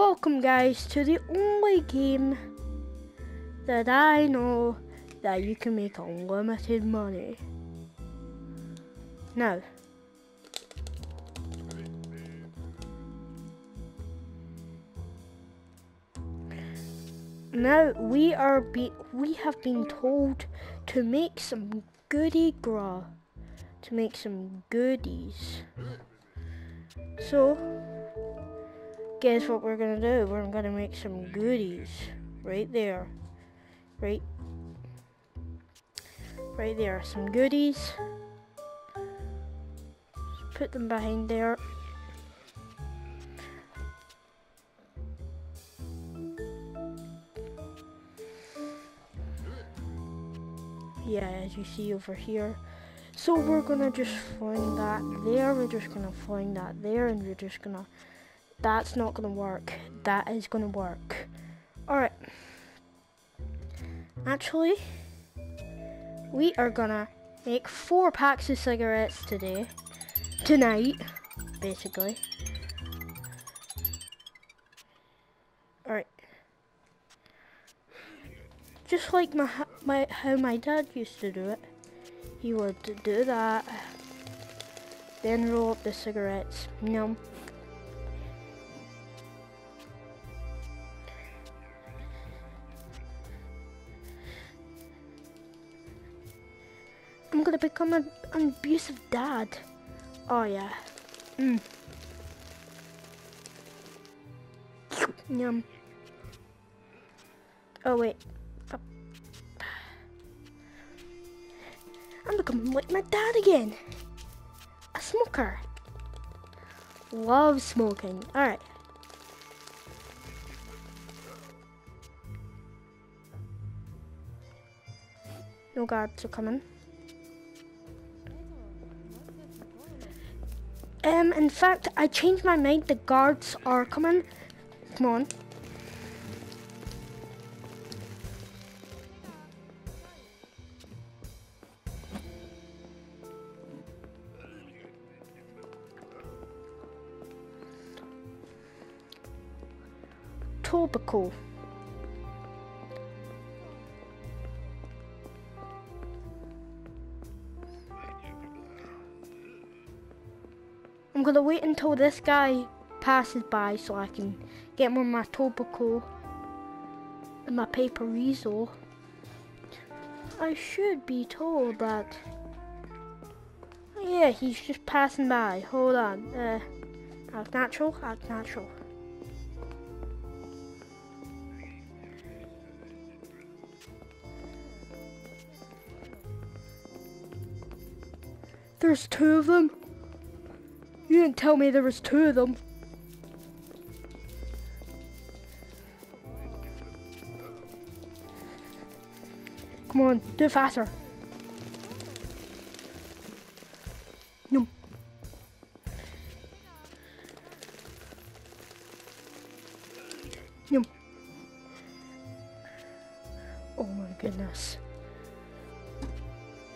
Welcome guys to the only game that I know that you can make unlimited money. Now, now we are be we have been told to make some goody gras, to make some goodies. So, guess what we're gonna do? We're gonna make some goodies right there, right, right there. Some goodies. Just put them behind there. Yeah, as you see over here. So we're gonna just find that there, we're just gonna find that there, and we're just gonna, that's not gonna work. That is gonna work. Alright. Actually, we are gonna make four packs of cigarettes today. Tonight, basically. Alright. Just like my, my how my dad used to do it. He would do that, then roll up the cigarettes. Yum. I'm gonna become an abusive dad. Oh yeah. Mm. Yum. Oh wait. I'm becoming like my dad again. A smoker. Love smoking. Alright. No guards are coming. Um, in fact, I changed my mind. The guards are coming. Come on. Topical. Until this guy passes by so I can get more my topical and my paper weasel. I should be told that. Yeah, he's just passing by. Hold on. Uh, act natural, act natural. There's two of them. You didn't tell me there was two of them. Come on, do it faster. Yum. Yum. Oh my goodness.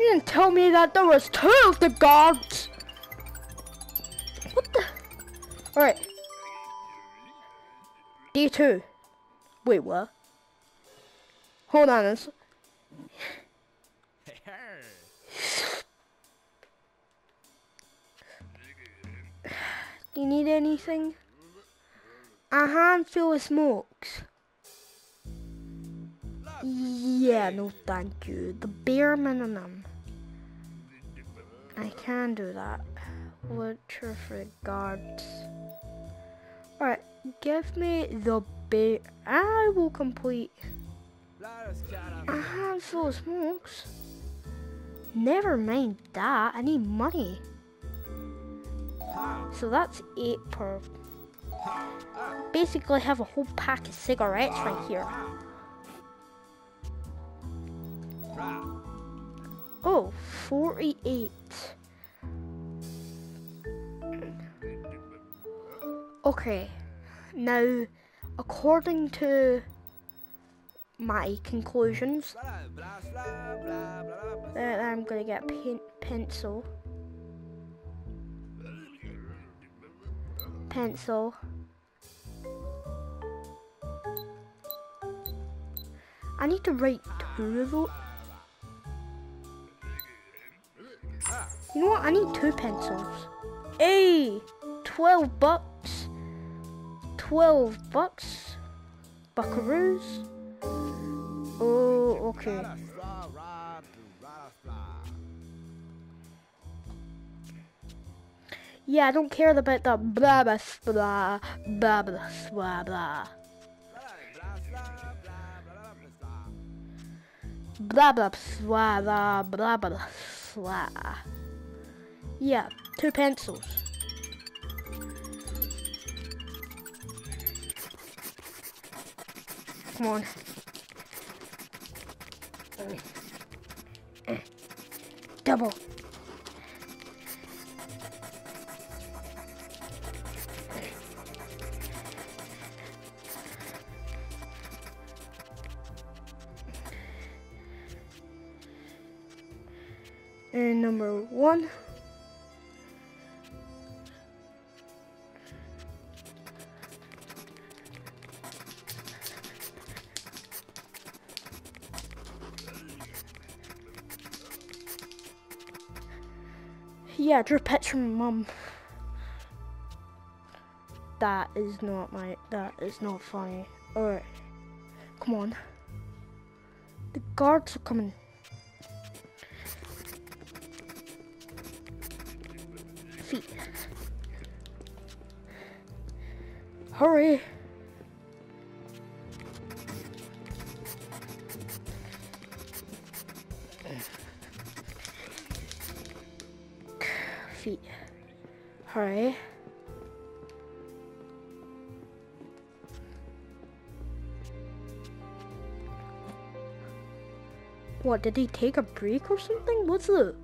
You didn't tell me that there was two of the guards. Alright. D2. Wait, what? Hold on. It's... Do you need anything? A handful of smokes. Yeah, no thank you. The bare minimum. I can do that. Guards. Alright, give me the bare. I will complete a handful of smokes. Never mind that. I need money. So that's eight per. Basically, have a whole pack of cigarettes right here. Oh, 48. Okay, now, according to my conclusions, uh, I'm gonna get pen pencil, pencil. I need to write two of them. You know what? I need two pencils. A! 12 bucks. 12 bucks. Buckaroos. Oh, okay. Yeah, I don't care about the blah blah blah blah blah blah blah. Blah blah blah blah blah blah blah. Yeah, two pencils. Come on. Double. And number one. Yeah, I drew picture of my mum. That is not my, that is not funny. Alright, come on. The guards are coming. Feet. Hurry. Did he take a break or something? What's it?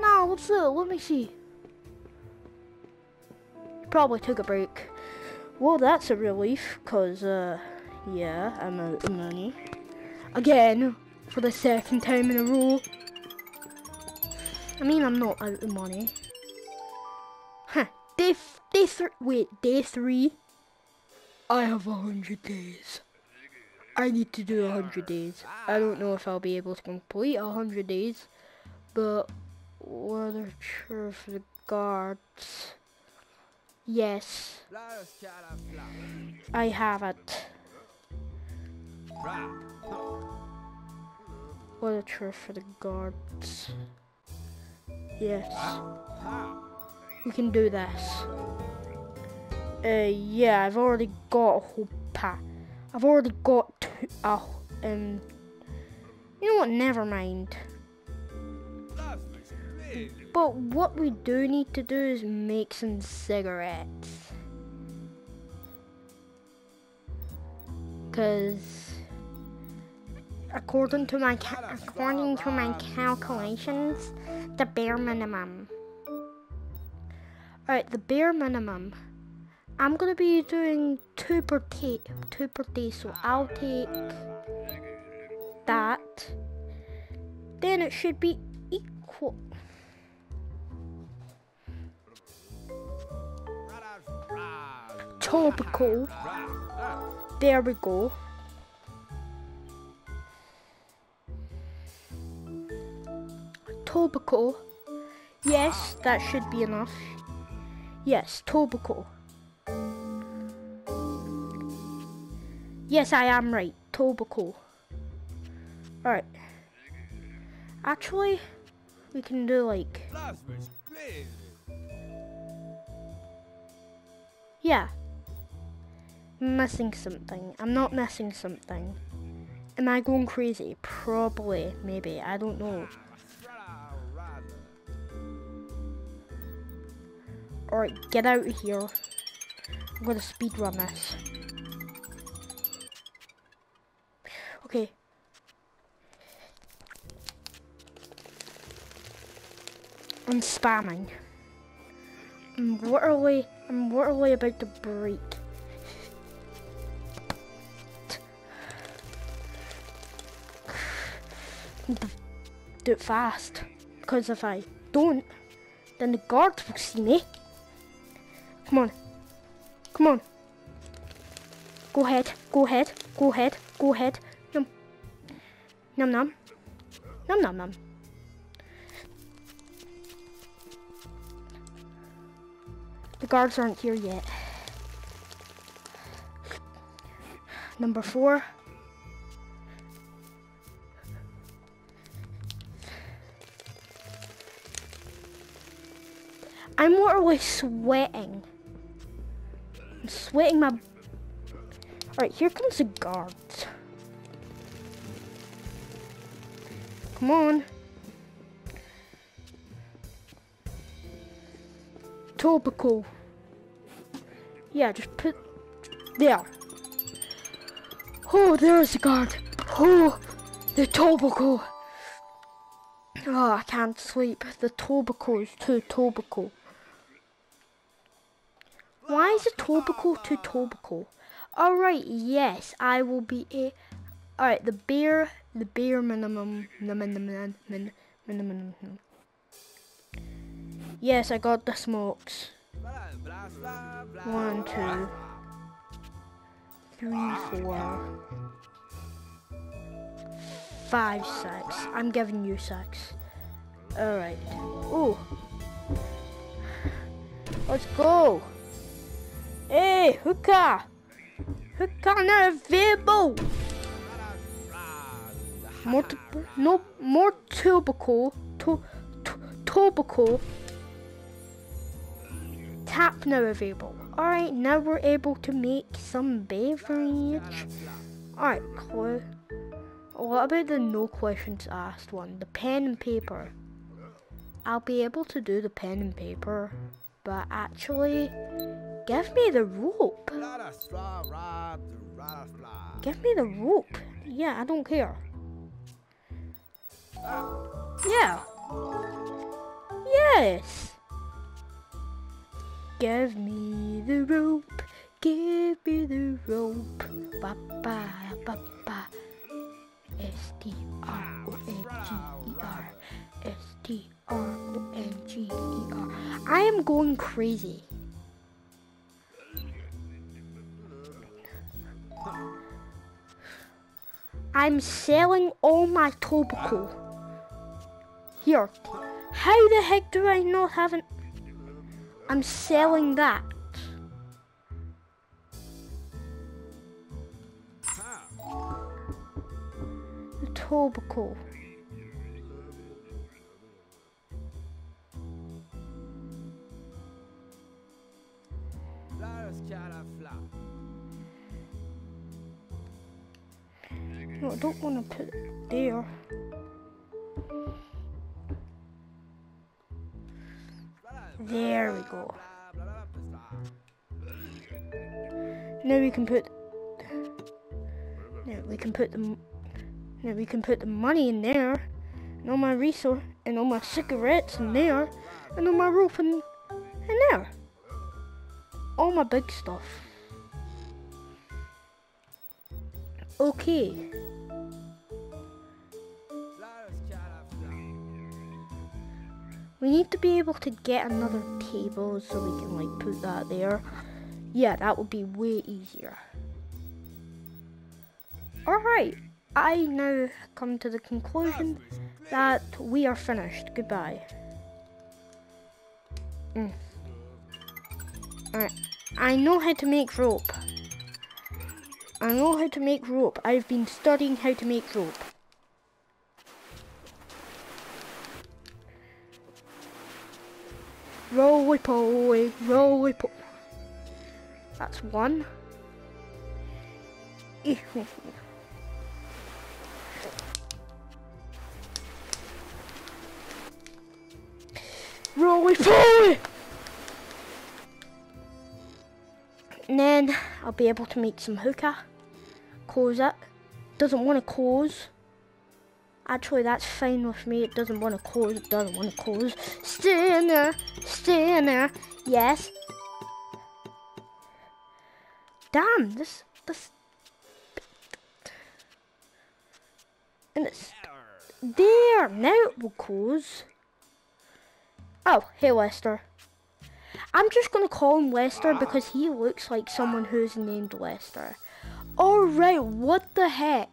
Nah, what's it? Let me see. Probably took a break. Well, that's a relief, because, uh, yeah, I'm out of money. Again, for the second time in a row. I mean, I'm not out of money. Huh. Day, day three, wait, day three. I have a hundred days. I need to do a hundred days. I don't know if I'll be able to complete a hundred days, but whether sure for the guards. Yes. I have it. What a truth for the guards. Yes. We can do this. Uh, yeah, I've already got a whole pack. I've already got uh, um, you know what, never mind. But what we do need to do is make some cigarettes. Cause according to my according to my calculations, the bare minimum. Alright, the bare minimum. I'm gonna be doing two per day, two per day, so I'll take that. Then it should be equal. Topical. There we go. Tobacco. Yes, that should be enough. Yes, tobacco. Yes, I am right. Tobacco. Alright. Actually, we can do like... Yeah. missing something. I'm not missing something. Am I going crazy? Probably. Maybe. I don't know. Alright, get out of here. I'm gonna speed run this. I'm spamming. I'm literally, I'm literally about to break. Do it fast, because if I don't, then the guards will see me. Come on. Come on. Go ahead. Go ahead. Go ahead. Go ahead. Jump. Num num. Num num num. Guards aren't here yet. Number four. I'm literally sweating. I'm sweating my... Alright, here comes the guards. Come on. Topical. Yeah, just put... There. Oh, there's the guard. Oh, the topical. Oh, I can't sleep. The topical is too topical. Why is a topical too topical? Alright, yes, I will be a... Alright, the beer, the beer minimum, minimum, minimum, minimum. Yes, I got the smokes. One, two, three, four, five, six. I'm giving you six. Alright. Oh. Let's go. Hey, hookah! Hookah not available! Multiple, no, more tubical, to, to. Tap now available. Alright, now we're able to make some beverage. Alright, clue. What about the no questions asked one? The pen and paper. I'll be able to do the pen and paper, but actually, Give me the rope. Give me the rope. Yeah, I don't care. Yeah. Yes. Give me the rope. Give me the rope. Ba ba. S T R O N G E R. S T R O N G E R. I am going crazy. I'm selling all my tobacco. Here. How the heck do I not have an... I'm selling that. The tobacco. No, I don't want to put it there. There we go. Now we can put. Now we can put the. Now we can put the money in there, and all my resource, and all my cigarettes in there, and all my rope in, in there. All my big stuff. Okay. We need to be able to get another table so we can like put that there. Yeah, that would be way easier. Alright, I now come to the conclusion that we are finished. Goodbye. Mm. Alright, I know how to make rope. I know how to make rope. I've been studying how to make rope. Roly poly, roly poly. That's one. roly poly! And then I'll be able to make some hookah. Close it. Doesn't want to close. Actually, that's fine with me. It doesn't want to close. It doesn't want to close. Stay in there. Stay in there. Yes. Damn, this, this. And it's there. Now it will close. Oh, hey Lester. I'm just going to call him Lester because he looks like someone who's named Lester. Alright, what the heck?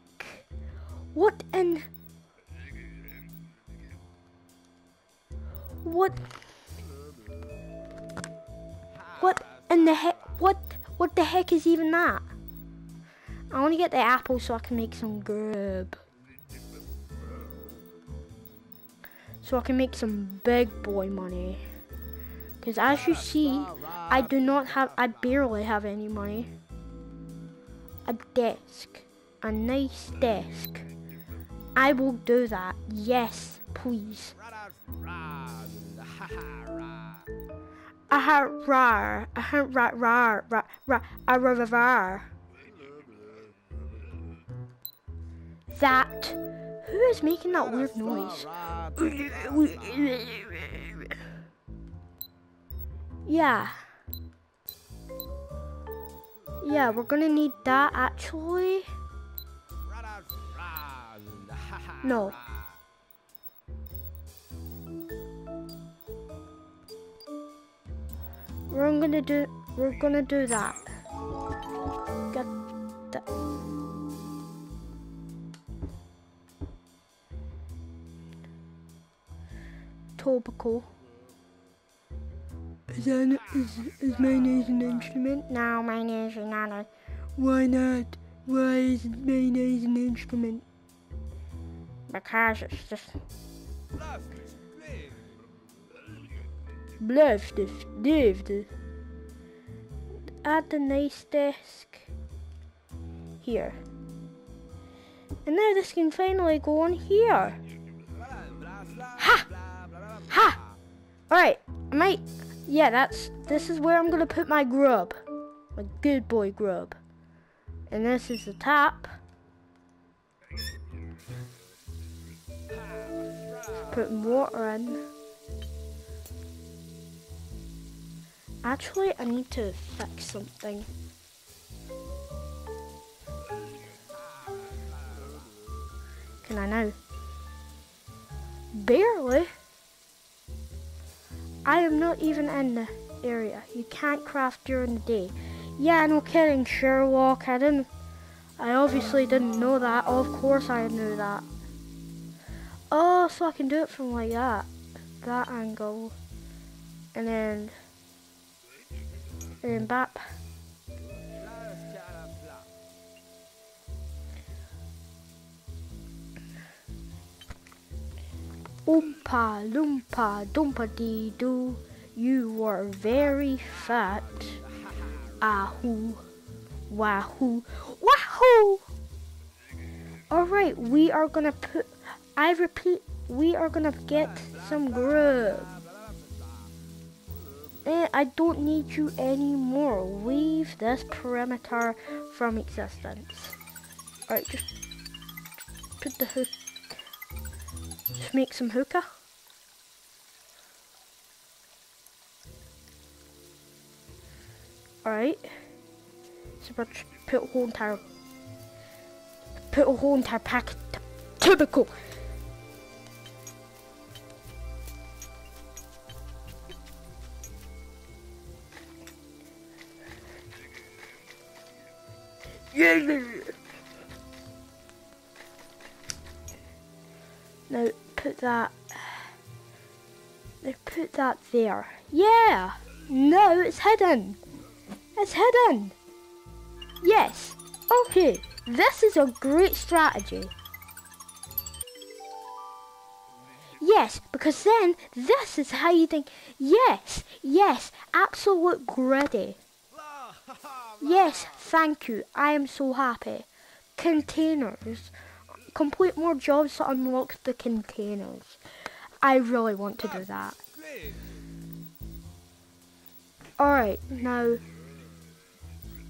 What in... What? What in the heck? What? What the heck is even that? I want to get the apple so I can make some grub. So I can make some big boy money. Because as you see, I do not have, I barely have any money. A desk. A nice desk. I will do that. Yes, please. Aha, rar. Aha, rar, rar, rar, rar, rar. That. Who is making that weird noise? Yeah. Yeah, we're gonna need that actually. No. We're gonna do we're gonna do that. Get that. Topical. Is, that, is, is mayonnaise an instrument? No, mayonnaise is not a. Why not? Why is mayonnaise an instrument? Because it's just. Left, left. Add the nice desk here. And now this can finally go on here. Ha! Ha! Alright, I might yeah, that's, this is where I'm gonna put my grub. My good boy grub. And this is the top. Putting water in. Actually, I need to fix something. Can I now? Barely. I am not even in the area. You can't craft during the day. Yeah, no kidding, Sherlock. I didn't. I obviously didn't know that. Of course I knew that. Oh, so I can do it from like that. That angle. And then... And then. Oompa loompa doompa dee doo, you are very fat. Ahoo, wahoo, wahoo! Alright, we are gonna put, I repeat, we are gonna get some grub. And I don't need you anymore. Leave this perimeter from existence. Alright, just put the hook just make some hookah. Alright. So we'll put a whole entire put a whole entire packet typical. Now put that. They put that there. Yeah. No, it's hidden. It's hidden. Yes. Okay. This is a great strategy. Yes, because then this is how you think. Yes, yes, absolute greedy. Yes, thank you. I am so happy. Containers complete more jobs to unlock the containers. I really want to do that. Alright, now...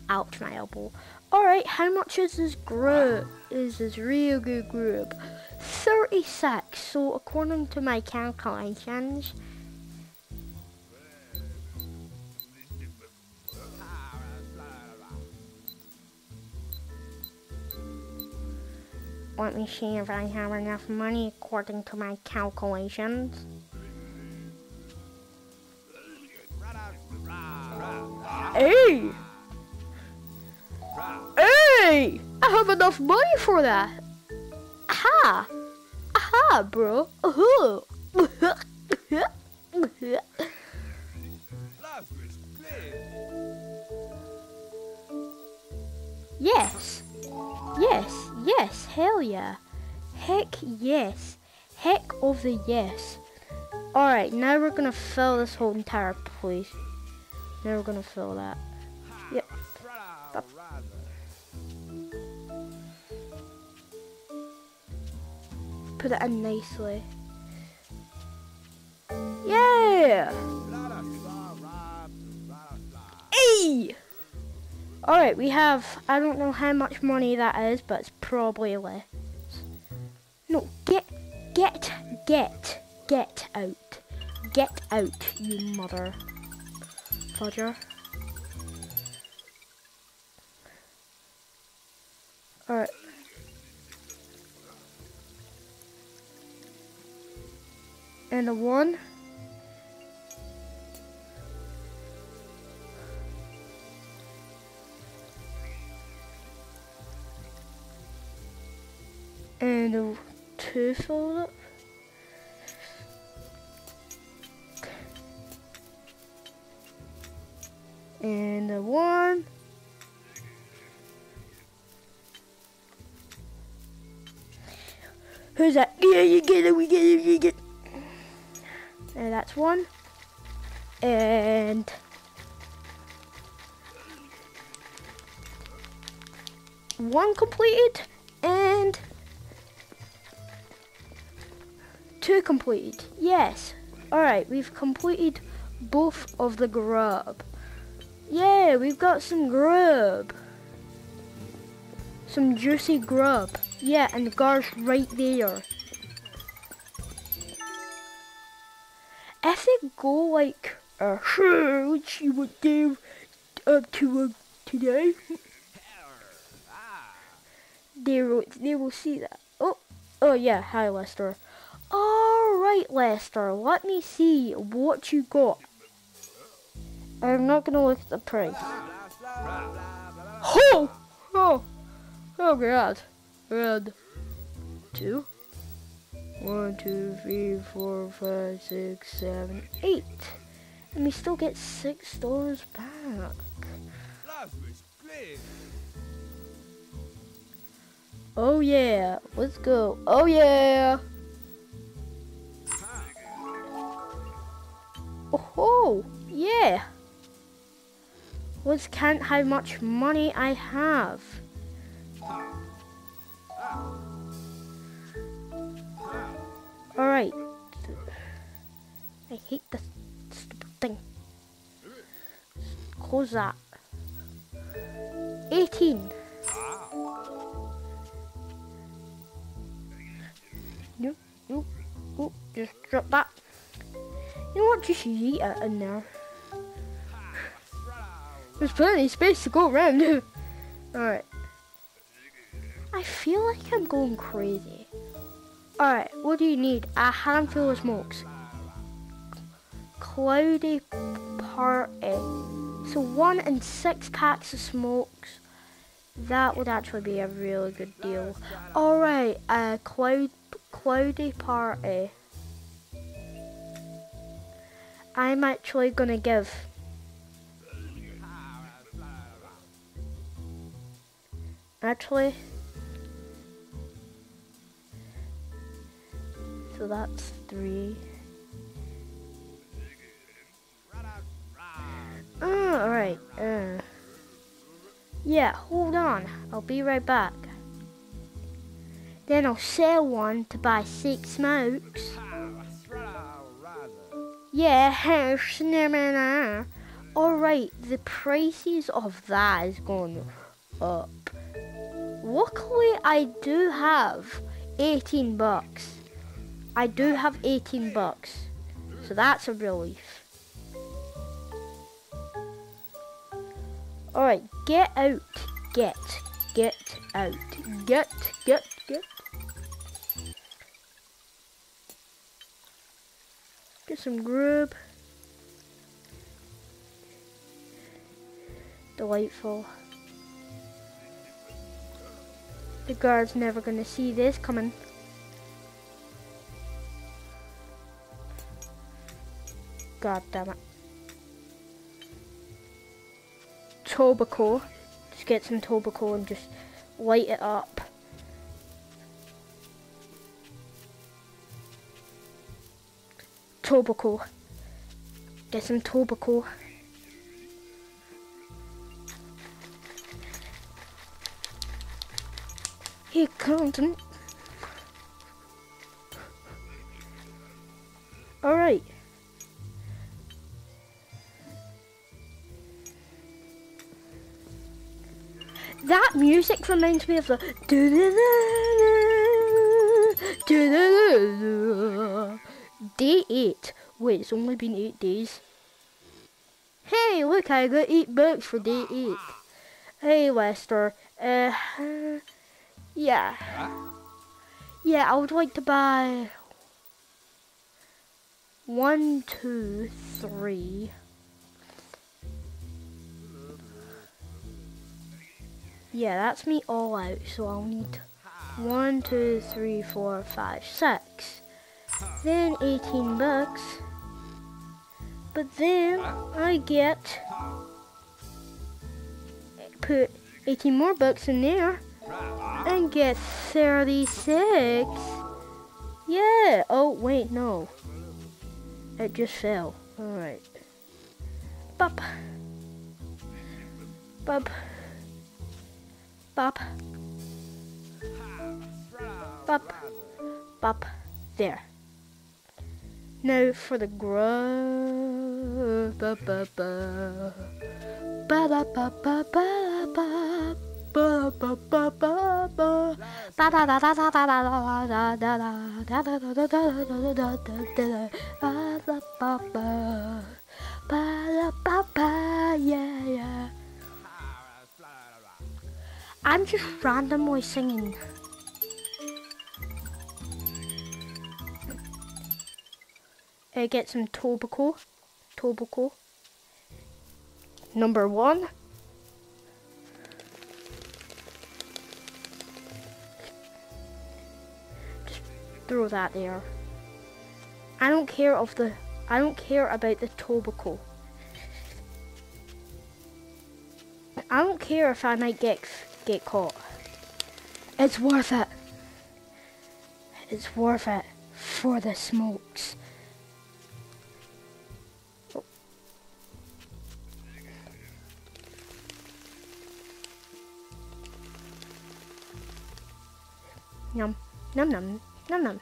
Ouch, my elbow. Alright, how much is this group? Is this real good group? 36. So according to my calculations, Let me see if I have enough money according to my calculations. Hey! Hey! I have enough money for that! Aha! Aha, bro! Uh-huh. Yes. Yes. Yes. Hell yeah. Heck yes. Heck of the yes. Alright, now we're gonna fill this whole entire place. Now we're gonna fill that. Yep. Put it in nicely. Yeah! Hey! Alright, we have, I don't know how much money that is, but it's probably less. No, get, get, get, get out. Get out, you mother fudger. Alright. And a one. And a two fold up. And a one. Who's that? Yeah, you get it, we get it, you get it. And that's one. And one completed two completed. Yes. Alright, we've completed both of the grub. Yeah, we've got some grub. Some juicy grub. Yeah, and the guard's right there. If they go like, uh, sure, let's see what up to uh, today. they will, they will see that. Oh, oh yeah, hi Lester. Alright Lester, let me see what you got. I'm not gonna look at the price. Oh! Oh! Oh god. Red. Two. One, two, three, four, five, six, seven, eight. And we still get six dollars back. Oh yeah, let's go. Oh yeah. Oh, yeah. Let's count how much money I have. Alright. I hate this stupid thing. Close that. 18. Nope, nope, nope, just drop that. You know what, just eat it in there. There's plenty of space to go around. Alright. I feel like I'm going crazy. Alright, what do you need? A handful of smokes. Cloudy party. So one and six packs of smokes. That would actually be a really good deal. Alright, a cloud cloudy party. I'm actually gonna give. Actually. So that's three. oh, alright uh, yeah hold on. I'll be right back. Then I'll sell one to buy six smokes yeah alright the prices of that is going up Luckily, I do have 18 bucks. I do have 18 bucks. So that's a relief. Alright, get out. Get. Get out. Get, get, get. Get some grub. Delightful. The guard's never gonna see this coming. God damn it. Tobacco. Just get some tobacco and just light it up. Tobacco. Get some tobacco. Here comes. Alright. That music reminds me of the Day 8. Wait, it's only been 8 days. Hey, look, I got 8 bucks for day 8. Hey, Lester. Uh, yeah. Yeah, I would like to buy one, two, three. Yeah, that's me all out, so I'll need one, two, three, four, five, six. Then 18 bucks. But then I get put 18 more bucks in there and get 36. Yeah. Oh, wait, no. It just fell. Alright. Bop. Bop. Bop. Bop. Bop. There. Now for the grub. Ba ba ba. Ba da ba ba ba ba. Ba ba ba ba ba. Ba da da da da da da da da da da da da da da da da da da da ba da ba ba. Ba da ba ba. Yeah yeah. I'm just randomly singing. Uh, get some tobacco. Tobacco. Number one. Just throw that there. I don't care of the I don't care about the tobacco. I don't care if I might get get caught. It's worth it. It's worth it for the smokes. Num num, num num.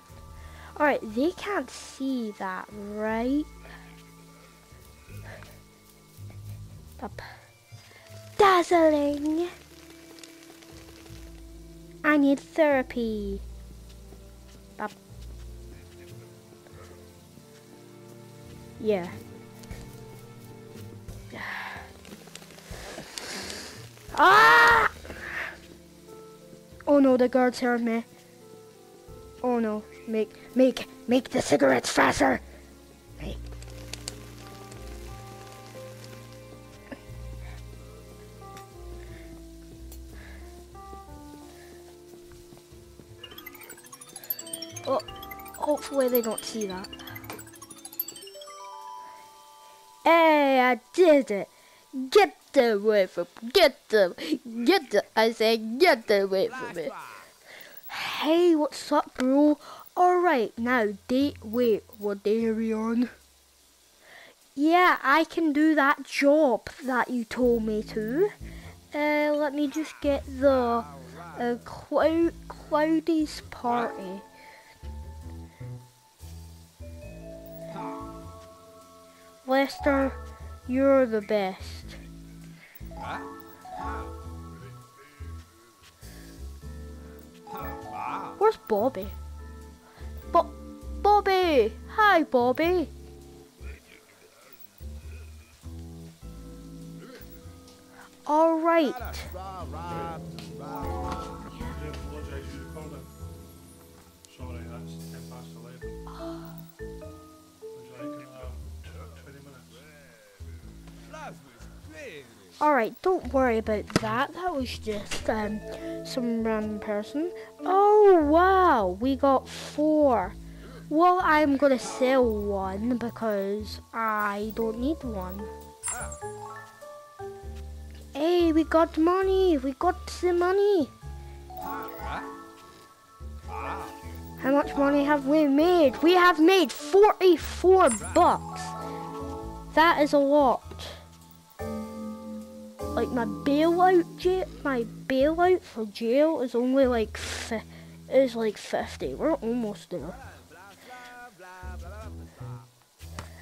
Alright, they can't see that, right? Up. Dazzling! I need therapy. Up. Yeah. Ah! Oh no, the guards heard me. No, make, make, make the cigarettes faster. Make. Oh, hopefully they don't see that. Hey, I did it. Get away from, get them, get the, I say, get away from me. Hey, what's up, bro? Alright, now, date, wait, what day are we on? Yeah, I can do that job that you told me to. Uh, let me just get the uh, cloud, Cloudy's party. Lester, you're the best. Where's Bobby? Bo Bobby! Hi, Bobby! All Alright, don't worry about that. That was just um, some random person. Oh, wow. We got four. Well, I'm gonna sell one because I don't need one. Hey, we got money. We got the money. How much money have we made? We have made 44 bucks. That is a lot. Like my bailout, jail, my bailout for jail is only like fi- is like 50. We're almost there.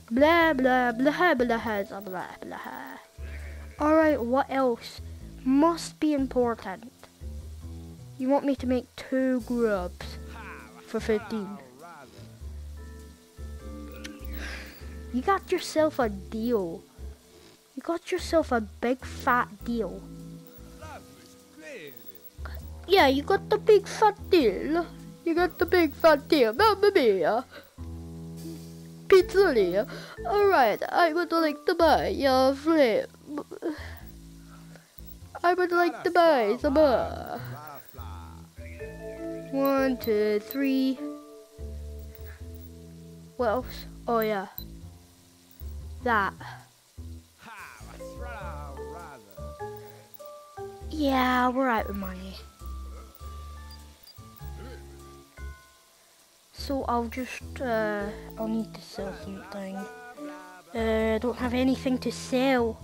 Blah blah blah blah blah blah blah blah. Alright, what else? Must be important. You want me to make two grubs for 15. You got yourself a deal. You got yourself a big fat deal. Yeah, you got the big fat deal. You got the big fat deal. Mamma mia. Pizzeria. Alright, I would like to buy your flip. I would like to buy some more. One, two, three. What else? Oh yeah. That. Yeah, we're out of money. So I'll just, uh, I'll need to sell something. Uh, I don't have anything to sell.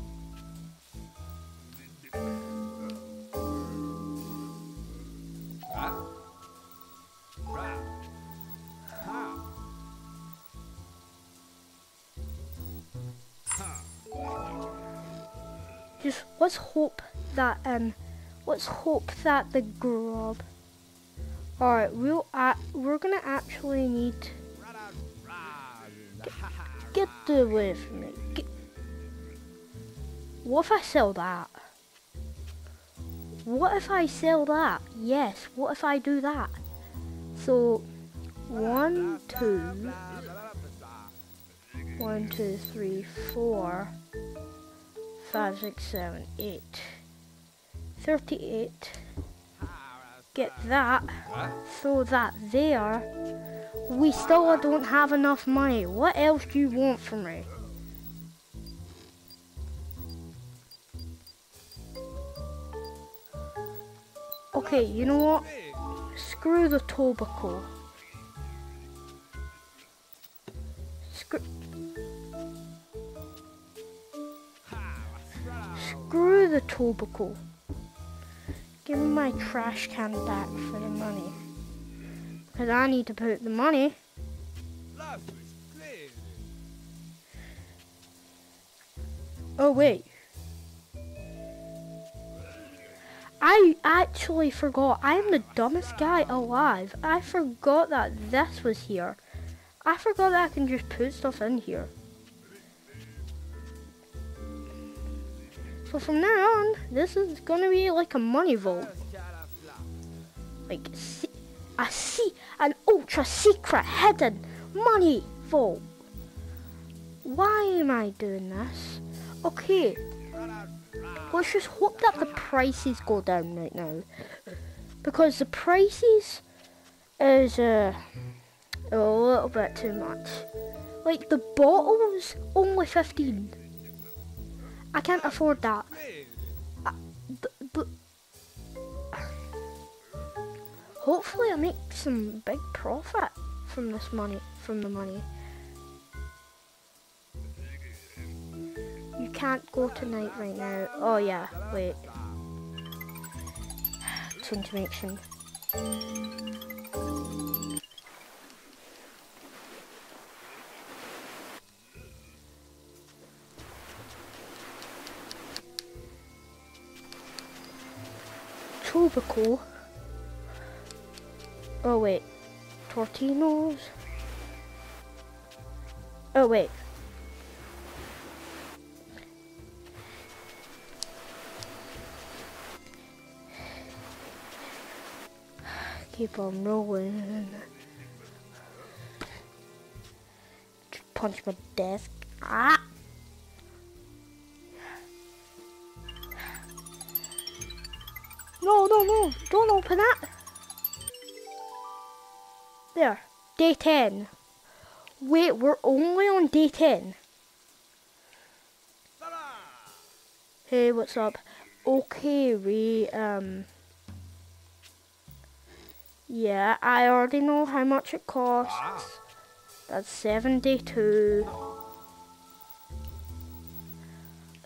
Just let's hope that um, let's hope that the grub. All right, we'll uh, we're gonna actually need. Get the away from me. Get, what if I sell that? What if I sell that? Yes. What if I do that? So, one, two, one, two, three, four, five, six, seven, eight. Thirty-eight. Get that. Throw that there. We still don't have enough money. What else do you want from me? Okay, you know what? Screw the tobacco. Screw. Screw the tobacco. Give me my trash can back for the money. Because I need to put the money. Oh, wait. I actually forgot. I'm the dumbest guy alive. I forgot that this was here. I forgot that I can just put stuff in here. So from now on, this is gonna be like a money vault. Like a see an ultra secret hidden money vault. Why am I doing this? Okay, let's just hope that the prices go down right now, because the prices is uh, a little bit too much. Like the bottles only fifteen. I can't afford that. Uh, but, but hopefully I make some big profit from this money, from the money. You can't go tonight right now. Oh yeah, wait. Change mention. Tropical. Oh wait, Tortinos. Oh wait. Keep on rolling. Punch my desk. Ah! No. Don't open that. There. Day 10. Wait, we're only on day 10. Hey, what's up? Okay, we, um... Yeah, I already know how much it costs. That's 72.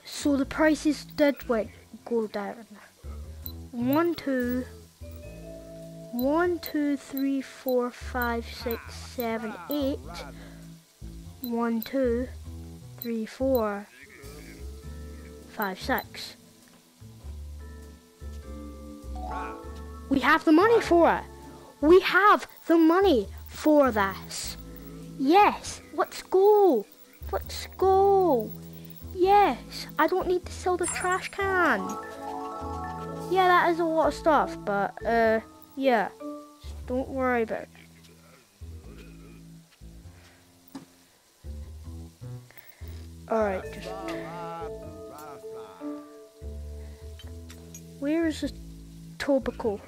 So the prices did went, go down. One, two, one, two, three, four, five, six, seven, eight. One, two, three, four, five, six. We have the money for it. We have the money for this. Yes, let's go. Let's go. Yes, I don't need to sell the trash can. Yeah, that is a lot of stuff, but, uh, yeah. Just don't worry about it. Alright, just... Where is the tobacco?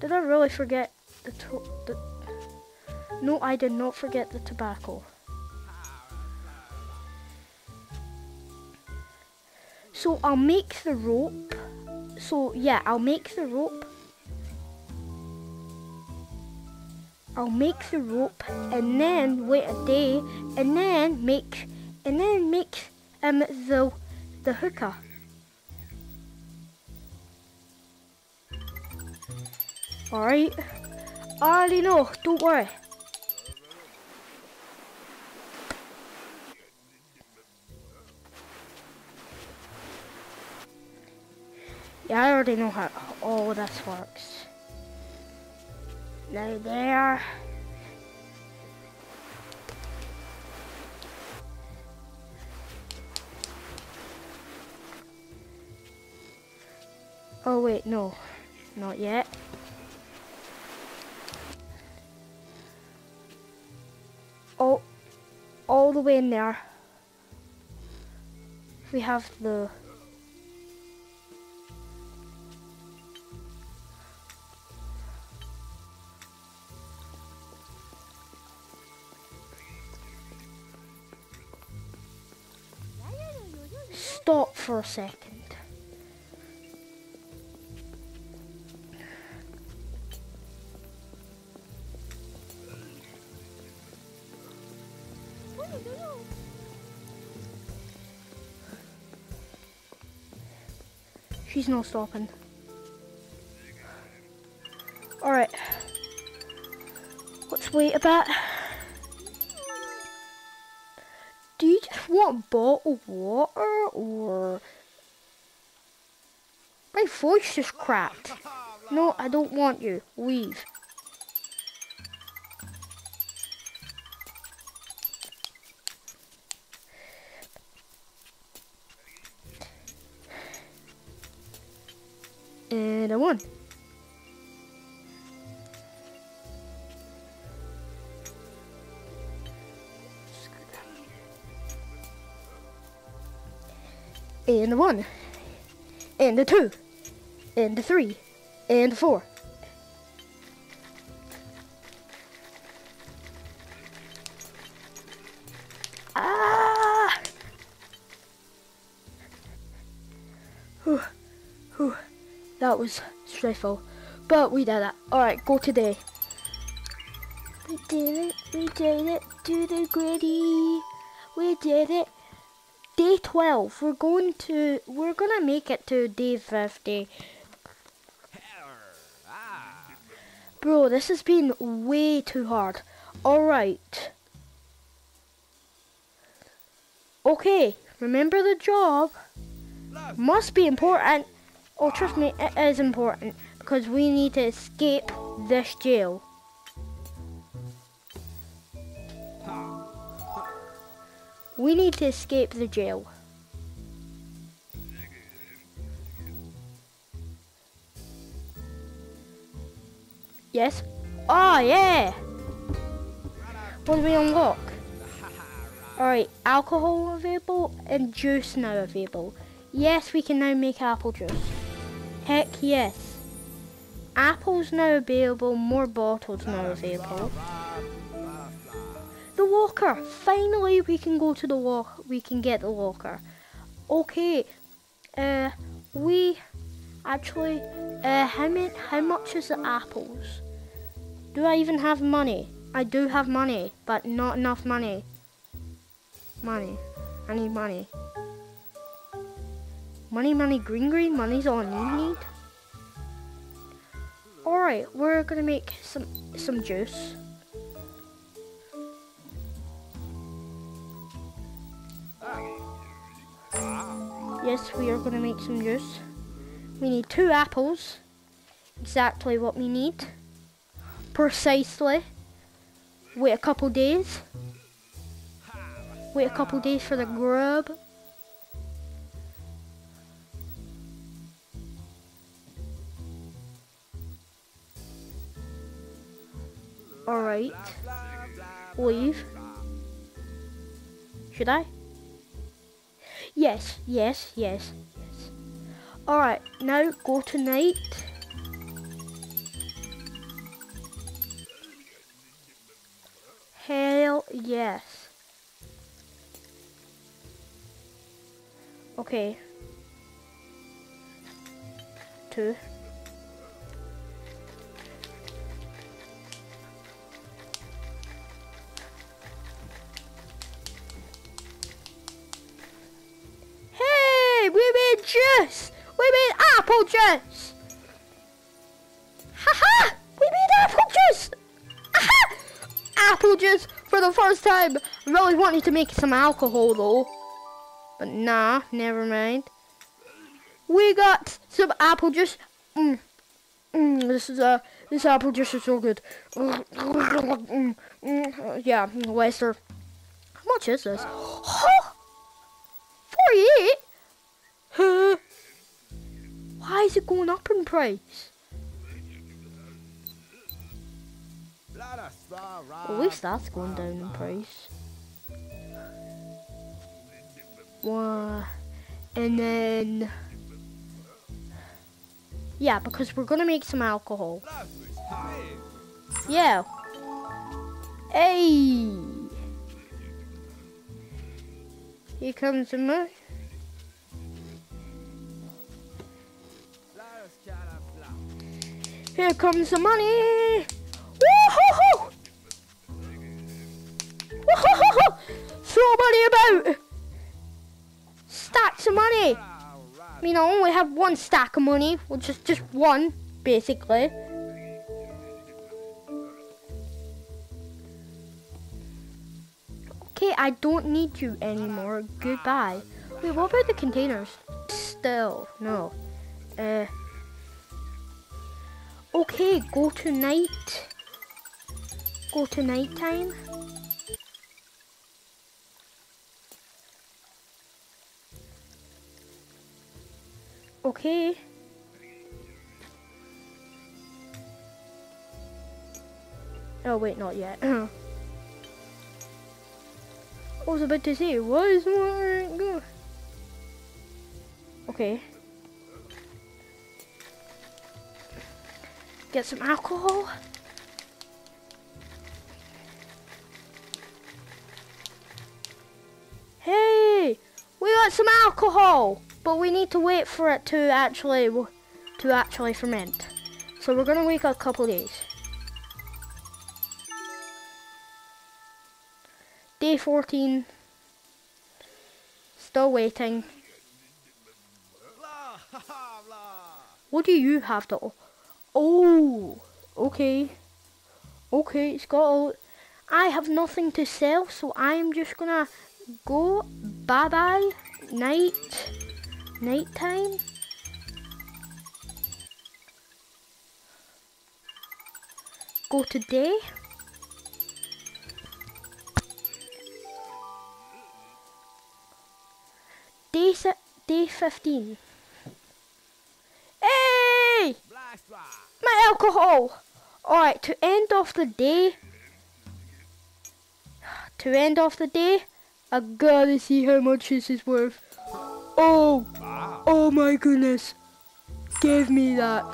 Did I really forget the to the... No, I did not forget the tobacco. So I'll make the rope. So yeah, I'll make the rope. I'll make the rope and then wait a day and then make and then make um the the hookah. Alright. I already know, don't worry. Yeah, I already know how all this works. Now there. Oh wait, no, not yet. All, all the way in there. We have the for a second. She's not stopping. Alright. Let's wait a bit. Bottled water or... My voice just cracked. No, I don't want you. Leave. One. And the two. And the three. And the four. Ah! Whew. Whew. That was stressful. But we did it. Alright, go today. We did it. We did it. Do the griddy. We did it. Day 12. We're going to... We're going to make it to day 50. Bro, this has been way too hard. Alright. Okay, remember the job. Must be important. Oh, trust me, it is important. Because we need to escape this jail. We need to escape the jail. Yes? Oh, yeah! What do we unlock? Alright, alcohol available and juice now available. Yes, we can now make apple juice. Heck yes. Apples now available, more bottles now available. The walker. Finally, we can go to the walk. We can get the walker. Okay. Uh, we actually. Uh, how many? How much is the apples? Do I even have money? I do have money, but not enough money. Money. I need money. Money, money, green, green. Money's all you need. All right, we're gonna make some some juice. Yes, we are gonna make some juice. We need two apples. Exactly what we need. Precisely. Wait a couple days. Wait a couple days for the grub. Alright. Leave. Should I? Yes, yes, yes, yes. Alright, now go to night. Hell yes. Okay. Two. Hey, we made juice! We made apple juice! Haha! We made apple juice! Aha! Apple juice for the first time! I really wanted to make some alcohol though. But nah, never mind. We got some apple juice. Mm. Mm, this is uh, this apple juice is so good. Mm, mm, yeah, Wester. How much is this? Forty-eight. Huh? Why is it going up in price? At least that's going down in price. And then yeah, because we're gonna make some alcohol. Yeah. Hey. Here comes the money. Here comes the money. Woo-hoo-hoo! Throw money about. Stacks of money. I mean, I only have one stack of money, which is just one, basically. Okay, I don't need you anymore. Goodbye. Wait, what about the containers? Still, no. Uh. Okay, go to night. Go to nighttime. Okay. Oh wait, not yet. I was about to say, what is more Okay. Get some alcohol. Hey, we got some alcohol, but we need to wait for it to actually to actually ferment. So we're gonna wait a couple days. Day 14. Still waiting. What do you have to? Oh, okay. Okay, it's got all. I have nothing to sell, so I'm just gonna go. Bye bye. Night. Night time. Go to day. Day 15. Hey! My alcohol! Alright, to end off the day, to end off the day, I gotta see how much this is worth. Oh! Oh my goodness! Give me that.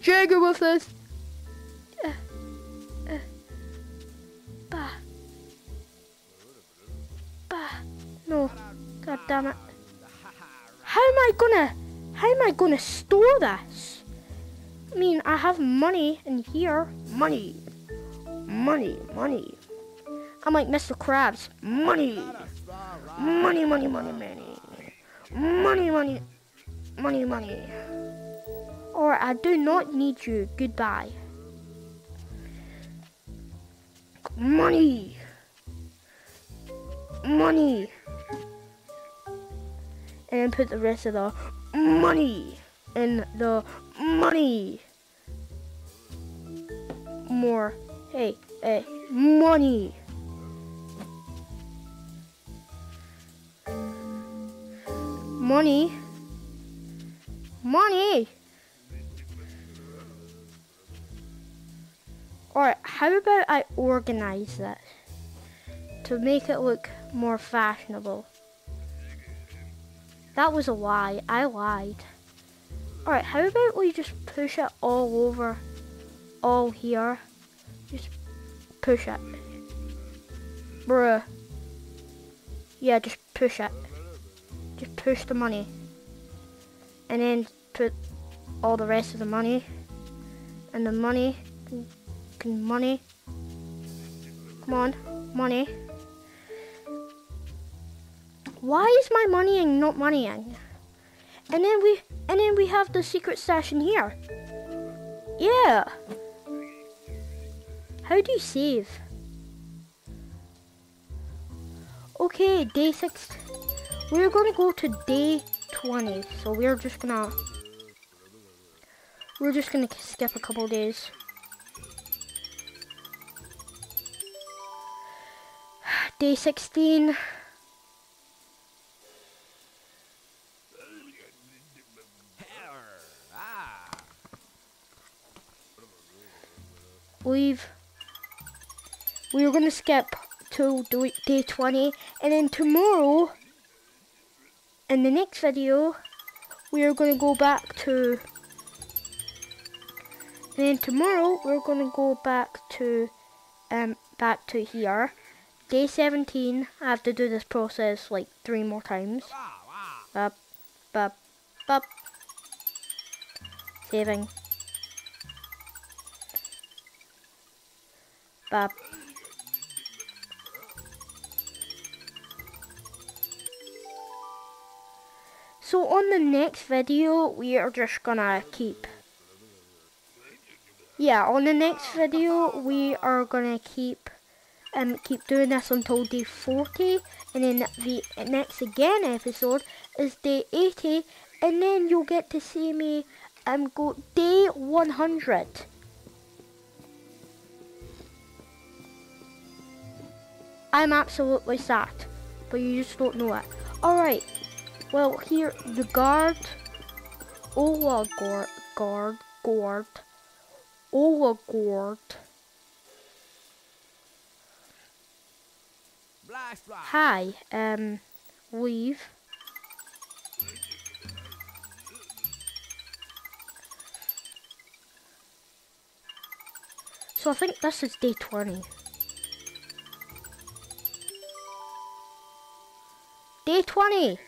Jagger with uh, bah. Bah. No. God damn it. How am I gonna, how am I gonna store this? I mean, I have money in here. Money. Money, money. I'm like Mr. Krabs. Money. Money, money, money, money. Money, money. Money, money. I do not need you. Goodbye. Money. Money. And put the rest of the money in the money. More. Hey, hey, money. Money. Money. Alright, how about I organize that to make it look more fashionable? That was a lie. I lied. Alright, how about we just push it all over, all here? Just push it. Bruh. Yeah, just push it. Just push the money. And then put all the rest of the money. And the money can money. Come on, money. Why is my moneying not moneying? And then we and then we have the secret stash in here. Yeah. How do you save? Okay, day six. We're gonna go to day 20. So we're just gonna we're just gonna skip a couple days. Day 16. We've we are gonna skip to day 20 and then tomorrow in the next video we are gonna go back to and then tomorrow we're gonna go back to um back to here Day 17, I have to do this process like three more times. Bup, bup, bup. Saving. Bup. So on the next video, we are just gonna keep yeah, on the next video, we are gonna keep um, keep doing this until day 40 and then the next again episode is day 80 and then you'll get to see me um, go day 100 I'm absolutely sad but you just don't know it. Alright well here the guard Ola guard guard guard Ola guard Hi, um, leave. So I think this is day 20. Day 20!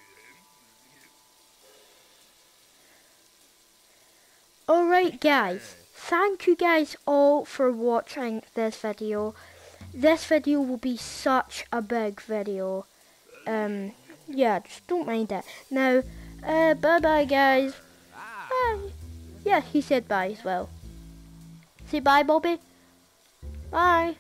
Alright guys, thank you guys all for watching this video this video will be such a big video. Um, yeah, just don't mind that. Now, uh, bye-bye, guys. Bye. Yeah, he said bye as well. Say bye, Bobby. Bye.